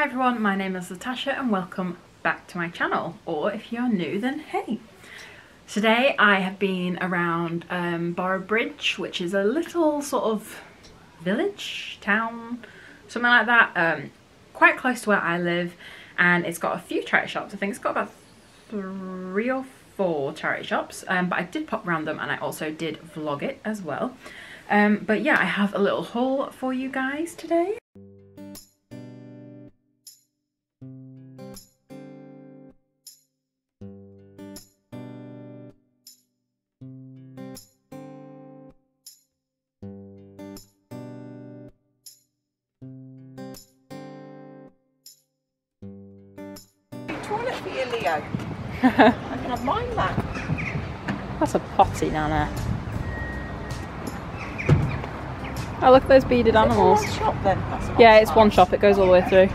Hi everyone, my name is Letasha and welcome back to my channel. Or if you're new, then hey. Today I have been around um, Boroughbridge, which is a little sort of village, town, something like that, um, quite close to where I live. And it's got a few charity shops. I think it's got about three or four charity shops. Um, but I did pop around them and I also did vlog it as well. Um, but yeah, I have a little haul for you guys today. Toilet for you, Leo. I can have mine back. That's a potty, Nana. Oh, look at those beaded animals. It's a one shop then. That's a Yeah, it's one shop. It goes all the way through.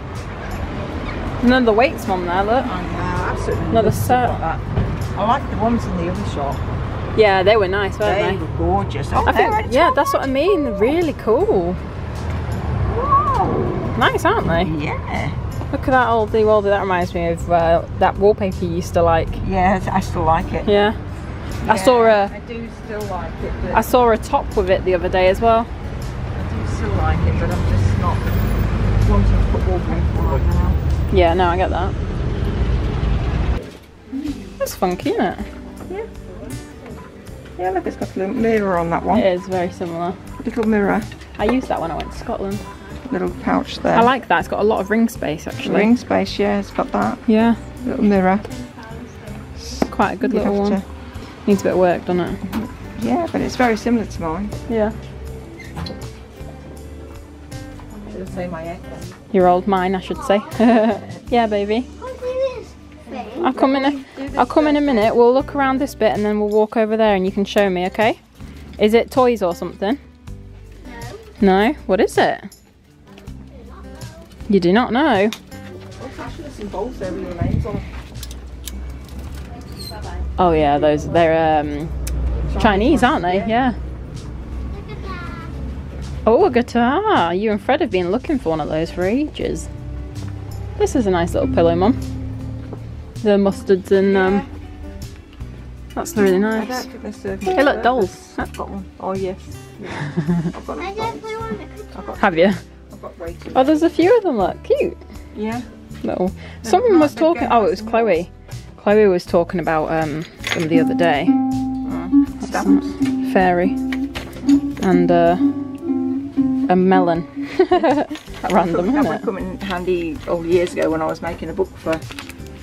Another weights one there, look. I know, absolutely. Another set. Like. I like the ones in the other shop. Yeah, they were nice, weren't They they? were gorgeous. Oh, I think, yeah, that's what I mean. Really cool. Wow. Nice, aren't they? Yeah. Look at that old Wally. That reminds me of uh, that wallpaper you used to like. Yeah, I still like it. Yeah. I saw a I do still like it, but I saw a top with it the other day as well. I do still like it, but I'm just not wanting to put wallpaper on right now. Yeah, no, I get that. That's funky, isn't it? Yeah. Yeah, look, it's got a little mirror on that one. It is very similar. Little mirror, I used that when I went to Scotland. Little pouch there. I like that. It's got a lot of ring space actually. ring space. Yeah, it's got that Yeah, little mirror. quite a good You'd little one. to- Needs a bit of work, doesn't it? Yeah, but it's very similar to mine. Yeah. Should I say my ex? Your old mine, I should say. yeah, baby. I'll come in. A, I'll come in a minute. We'll look around this bit and then we'll walk over there and you can show me, okay? Is it toys or something? No. No. What is it? You do not know. Oh, actually, some bowls there with your names on. Oh yeah, those they're um, Chinese, aren't they? Yeah. Oh, a guitar! You and Fred have been looking for one of those for ages. This is a nice little pillow, Mum. The mustards and um, that's really I nice. don't think they're. Hey, look, dolls. I've got one. Oh yes. I've got. I I've don't got, play one. I've got, Have you? Got way too. Oh, there's a few of them. Look, cute. Yeah. Little. Someone was talking. Oh, it was Chloe. Chloe was talking about um them the other day. Mm. Stamps. Fairy and uh, a melon. Random, That would come in handy all years ago when I was making a book for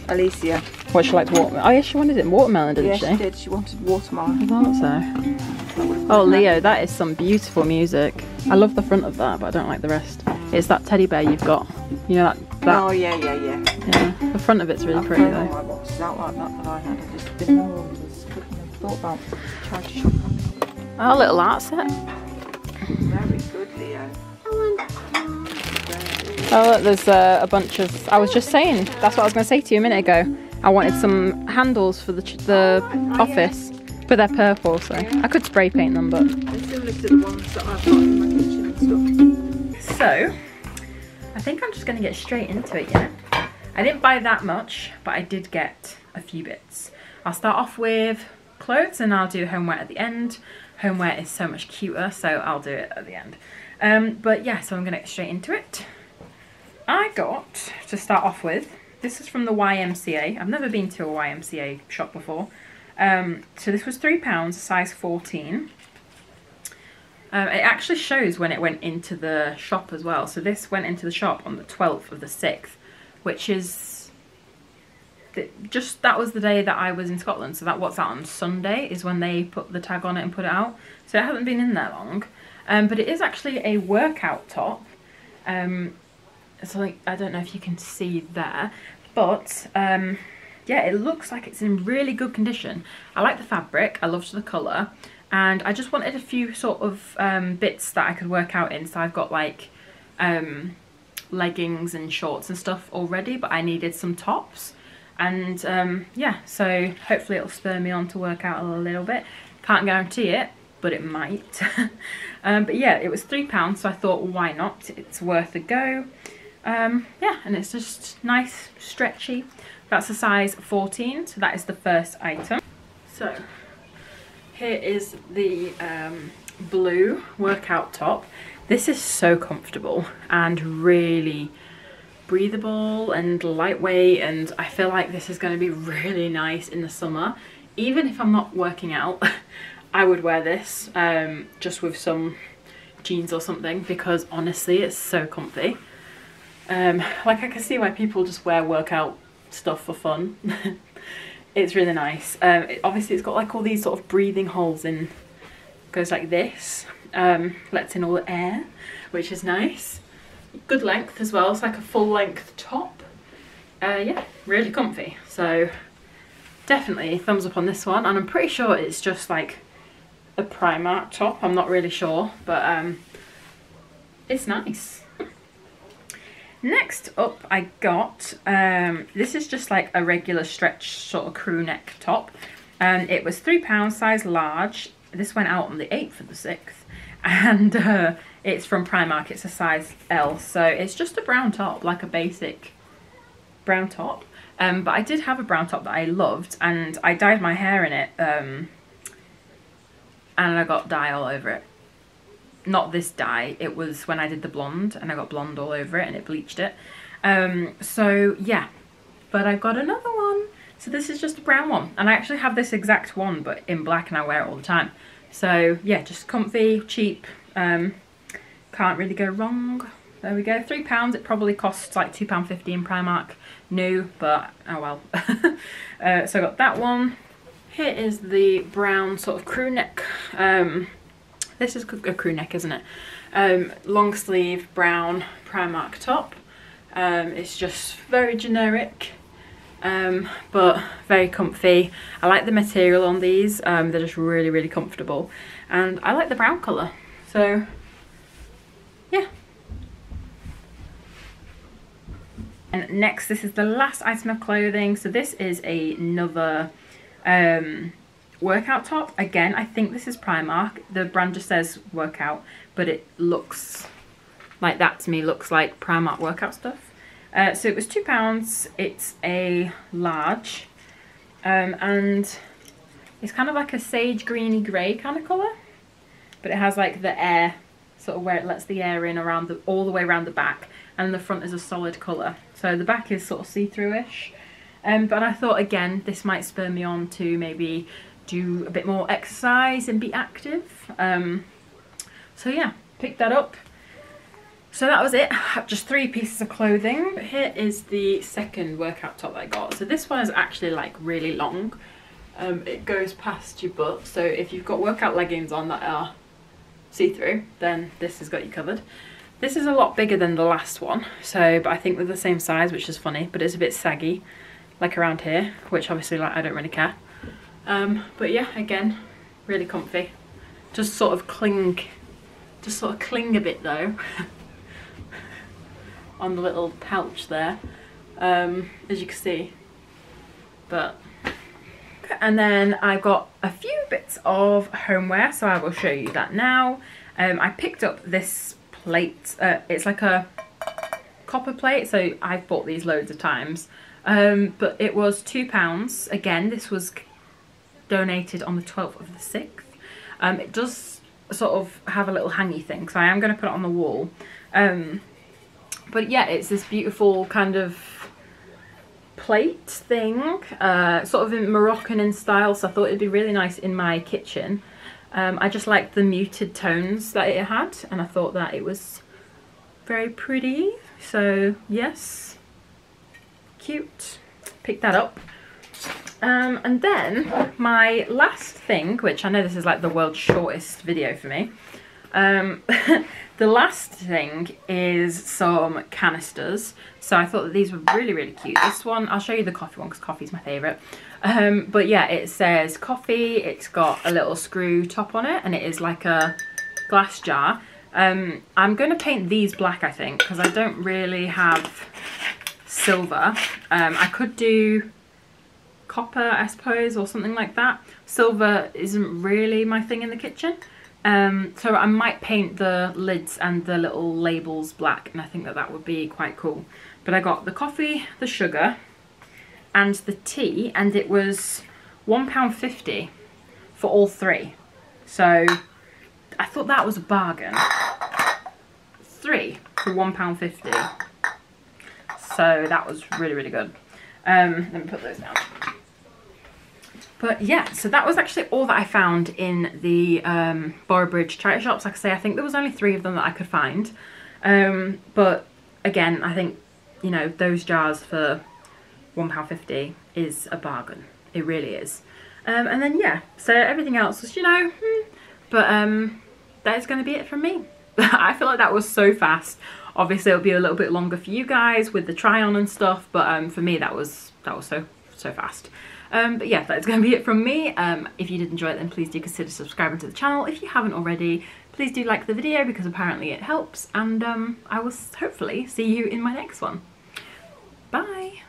Alicia. What she liked watermelon. Oh yeah, she wanted it watermelon, didn't yeah, she? she did. She wanted watermelon. I thought so. Oh Leo, that is some beautiful music. I love the front of that, but I don't like the rest. It's that teddy bear you've got. You know that. that Oh yeah, yeah, yeah. yeah. The front of it's really I've pretty though. my boxes out like that that I had. I just didn't know what was couldn't have thought about trying to shop them. Oh, little art set. Very good, Leo. Oh, look, there's uh, a bunch of. I was just saying. That's what I was going to say to you a minute ago. I wanted some handles for the ch- the office, but they're purple, so I could spray paint them. But They're similar to the ones that I've got in my kitchen and stuff. so, I think I'm just going to get straight into it. Yeah, I didn't buy that much, but I did get a few bits. I'll start off with clothes, and I'll do homeware at the end. Homeware is so much cuter, so I'll do it at the end. Um, but yeah, so I'm going to get straight into it. I got, to start off with, this is from the YMCA. I've never been to a YMCA shop before. Um, so this was £3, size 14. Um, it actually shows when it went into the shop as well. So this went into the shop on the 12th of the 6th, which is the, just that was the day that I was in Scotland. So that what's that on Sunday is when they put the tag on it and put it out. So it hasn't been in there long. Um, but it is actually a workout top. Um, so like, I don't know if you can see there, but um, yeah, it looks like it's in really good condition. I like the fabric, I loved the colour, and I just wanted a few sort of um, bits that I could work out in. So I've got like um, leggings and shorts and stuff already, but I needed some tops. And um, yeah, so hopefully it'll spur me on to work out a little bit. Can't guarantee it, but it might. um, but yeah, it was £3, so I thought, why not? It's worth a go. Um, yeah, and it's just nice, stretchy. That's a size 14, so that is the first item. So, here is the um, blue workout top. This is so comfortable and really breathable and lightweight and I feel like this is going to be really nice in the summer. Even if I'm not working out, I would wear this um, just with some jeans or something because honestly it's so comfy. Um, like I can see why people just wear workout stuff for fun. it's really nice. Um, it, obviously it's got like all these sort of breathing holes in, goes like this, um, lets in all the air, which is nice. Good length as well, it's like a full length top. Uh, yeah, really comfy. So definitely thumbs up on this one and I'm pretty sure it's just like a Primark top, I'm not really sure, but um, it's nice. Next up I got, um, this is just like a regular stretch sort of crew neck top. And it was £3 size large. This went out on the 8th of the 6th. And uh, it's from Primark, it's a size L. So it's just a brown top, like a basic brown top. Um, but I did have a brown top that I loved and I dyed my hair in it. Um, and I got dye all over it not this dye, it was when I did the blonde and I got blonde all over it and it bleached it. Um, so yeah, but I've got another one. So this is just a brown one and I actually have this exact one but in black and I wear it all the time. So yeah, just comfy, cheap, um, can't really go wrong. There we go, three pounds. It probably costs like two pound fifty in Primark new, but oh well. uh, so I got that one. Here is the brown sort of crew neck um, this is a crew neck, isn't it? Um, long sleeve brown Primark top. Um, it's just very generic, um, but very comfy. I like the material on these. Um, they're just really, really comfortable. And I like the brown colour. So, yeah. And next, this is the last item of clothing. So this is another um, workout top. Again, I think this is Primark. The brand just says workout, but it looks like that to me, looks like Primark workout stuff. Uh, so it was £2. It's a large. Um, and it's kind of like a sage greeny grey kind of colour. But it has like the air, sort of where it lets the air in around the all the way around the back. And the front is a solid colour. So the back is sort of see-through-ish. Um, but I thought, again, this might spur me on to maybe do a bit more exercise and be active. Um, so yeah, picked that up. So that was it, just three pieces of clothing. Here is the second workout top I got. So this one is actually like really long. Um, it goes past your butt, so if you've got workout leggings on that are see-through, then this has got you covered. This is a lot bigger than the last one, so but I think they're the same size, which is funny, but it's a bit saggy, like around here, which obviously like I don't really care. Um, but yeah, again, really comfy. Just sort of cling, just sort of cling a bit though on the little pouch there, um, as you can see. But and then I got a few bits of homeware, so I will show you that now. Um, I picked up this plate. Uh, it's like a copper plate, so I've bought these loads of times. Um, but it was two pounds. Again, this was donated on the 12th of the 6th. Um, it does sort of have a little hangy thing, so I am going to put it on the wall. Um, but yeah, it's this beautiful kind of plate thing, uh, sort of in Moroccan in style, so I thought it'd be really nice in my kitchen. Um, I just liked the muted tones that it had, and I thought that it was very pretty. So yes, cute. Pick that up. Um, and then my last thing, which I know this is like the world's shortest video for me. Um, the last thing is some canisters. So I thought that these were really, really cute. This one, I'll show you the coffee one because coffee's my favourite. Um, but yeah, it says coffee. It's got a little screw top on it and it is like a glass jar. Um, I'm going to paint these black, I think, because I don't really have silver. Um, I could do copper, I suppose, or something like that. Silver isn't really my thing in the kitchen. Um, so I might paint the lids and the little labels black and I think that that would be quite cool. But I got the coffee, the sugar and the tea and it was £1.50 for all three. So I thought that was a bargain. Three for £1.50. So that was really, really good. Um, let me put those down. But yeah, so that was actually all that I found in the um, Boroughbridge charity shops. Like I say, I think there was only three of them that I could find. Um, but again, I think, you know, those jars for £1.50 is a bargain. It really is. Um, and then yeah, so everything else was, you know, hmm, but um, that is going to be it from me. I feel like that was so fast. Obviously, it'll be a little bit longer for you guys with the try on and stuff, but um, for me, that was that was so so fast. Um, but yeah, that's going to be it from me. Um, if you did enjoy it, then please do consider subscribing to the channel. If you haven't already, please do like the video because apparently it helps. And um, I will hopefully see you in my next one. Bye!